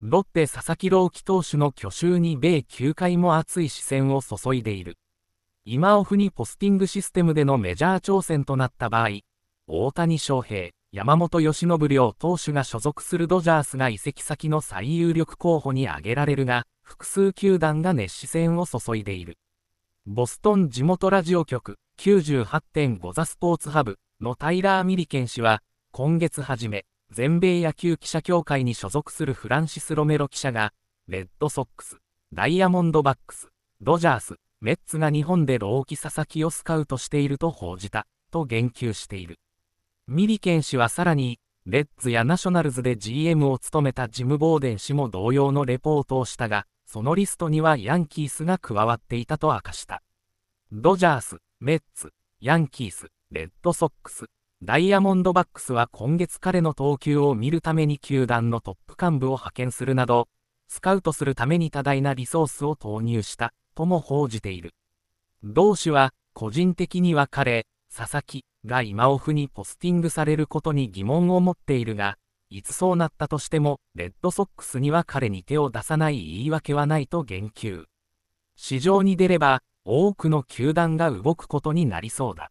ロッテ佐々木朗希投手の去就に米球界も熱い視線を注いでいる。今オフにポスティングシステムでのメジャー挑戦となった場合、大谷翔平、山本由伸両投手が所属するドジャースが移籍先の最有力候補に挙げられるが、複数球団が熱視線を注いでいる。ボストン地元ラジオ局98.5ザスポーツハブのタイラー・ミリケン氏は、今月初め、全米野球記者協会に所属するフランシス・ロメロ記者が、レッドソックス、ダイヤモンドバックス、ドジャース、メッツが日本で朗希佐々木をスカウトしていると報じた、と言及している。ミリケン氏はさらに、レッツやナショナルズで GM を務めたジム・ボーデン氏も同様のレポートをしたが、そのリストにはヤンキースが加わっていたと明かした。ドジャース、メッツ、ヤンキース、レッドソックス、ダイヤモンドバックスは今月彼の投球を見るために球団のトップ幹部を派遣するなど、スカウトするために多大なリソースを投入した、とも報じている。同氏は、個人的には彼、佐々木が今オフにポスティングされることに疑問を持っているが、いつそうなったとしても、レッドソックスには彼に手を出さない言い訳はないと言及。市場に出れば、多くの球団が動くことになりそうだ。